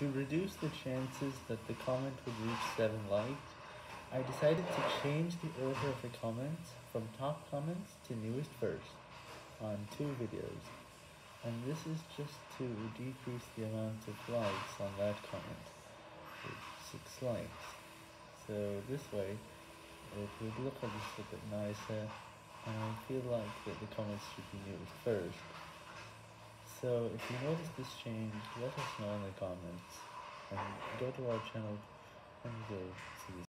To reduce the chances that the comment would reach 7 likes, I decided to change the order of the comments from top comments to newest first on two videos, and this is just to decrease the amount of likes on that comment, with 6 likes. So this way, it would look a little bit nicer, and I feel like that the comments should be newest first. So if you notice this change, let us know in the comments, go to our channel and go the